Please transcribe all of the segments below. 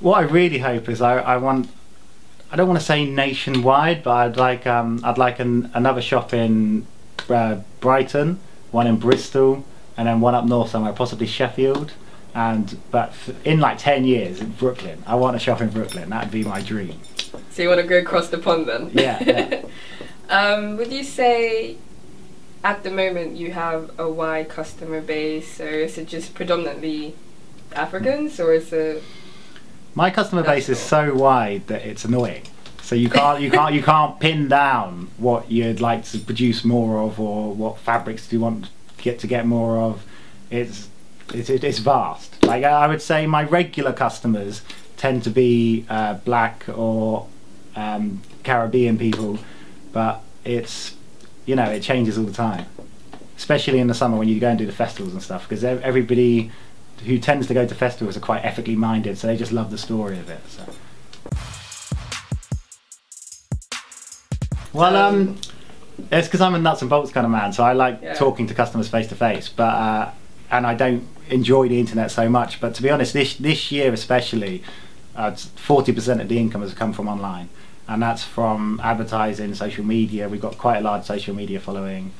what I really hope is I, I want I don't want to say nationwide, but I'd like um, I'd like an, another shop in uh, Brighton, one in Bristol, and then one up north somewhere, possibly Sheffield. And but in like ten years in Brooklyn, I want a shop in Brooklyn. That'd be my dream. So you want to go across the pond then? Yeah, yeah. um, would you say at the moment you have a wide customer base, or is it just predominantly Africans, or is it? My customer base is so wide that it's annoying. So you can't you can't you can't pin down what you'd like to produce more of or what fabrics do you want to get to get more of. It's it's, it's vast. Like I would say, my regular customers tend to be uh, black or um, Caribbean people, but it's you know it changes all the time, especially in the summer when you go and do the festivals and stuff. Because everybody who tends to go to festivals are quite ethically minded, so they just love the story of it. So. Well, um, it's because I'm a nuts and bolts kind of man, so I like Yeah. talking to customers face to face. But uh, and I don't enjoy the internet so much. But to be honest, this this year especially, forty percent of the income has come from online, and that's from advertising, social media. We've got quite a large social media following,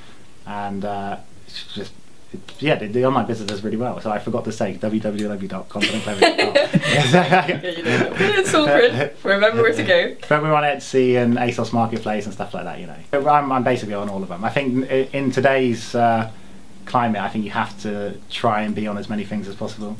and uh, it's just. It- yeah, the, the online business does really well. So I forgot to say www.continentclothing.com. Yeah, you know. it's all good. Remember where to go. But we're on Etsy and ASOS Marketplace and stuff like that, you know. I'm, I'm basically on all of them. I think in today's uh, climate, I think you have to try and be on as many things as possible.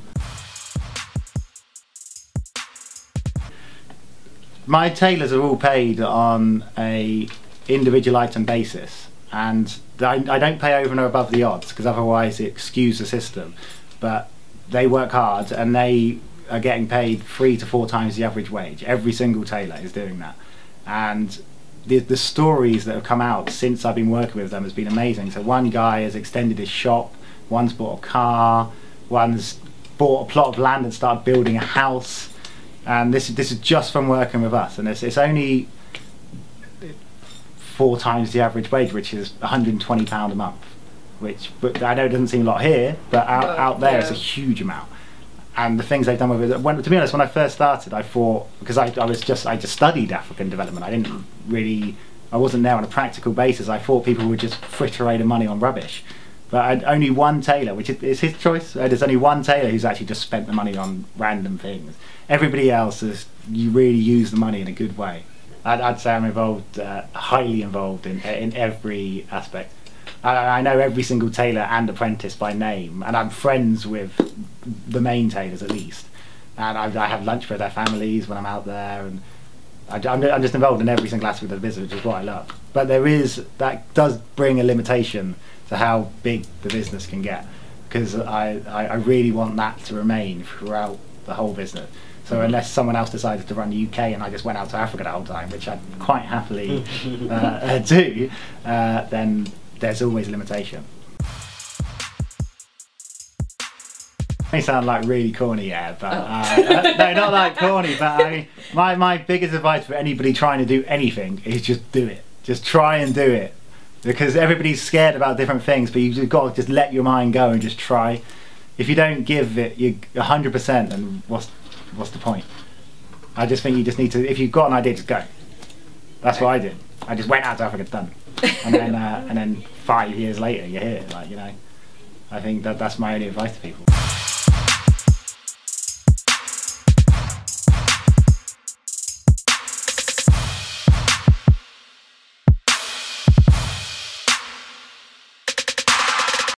My tailors are all paid on a individual item basis, and I, I don't pay over and above the odds because otherwise it skews the system. But they work hard and they are getting paid three to four times the average wage. Every single tailor is doing that, and the the stories that have come out since I've been working with them has been amazing. So one guy has extended his shop, one's bought a car, one's bought a plot of land and started building a house, and this this is just from working with us, and it's it's only four times the average wage, which is 120 pound a month. Which, but I know it doesn't seem a lot here, but out, But, out there it's a huge amount. And the things they've done with it. When, to be honest, when I first started, I thought because I, I was just I just studied African development. I didn't really, I wasn't there on a practical basis. I thought people would just fritter away the money on rubbish. But I'd only one tailor, which is, is his choice. Uh, There's only one tailor who's actually just spent the money on random things. Everybody else is you really use the money in a good way. I'd, I'd say I'm involved, uh, highly involved in in every aspect. I, I know every single tailor and apprentice by name, and I'm friends with the main tailors at least. And I, I have lunch with their families when I'm out there, and I, am I'm just involved in every single aspect of the business, which is what I love. But there is that does bring a limitation to how big the business can get, because I, I, I really want that to remain throughout the whole business. So unless someone else decided to run the UK and I just went out to Africa the whole time, which I'd quite happily uh, uh, do, uh, then there's always a limitation. May sound like really corny, yeah, but uh, no, not like corny. But I mean, my my biggest advice for anybody trying to do anything is just do it. Just try and do it, because everybody's scared about different things. But you've got to just let your mind go and just try. If you don't give it you 100%, then what's what's the point? I just think you just need to. If you've got an idea, just go. That's what I did. I just went out to Africa, done, and then uh, and then five years later, you're here. Like you know, I think that that's my only advice to people.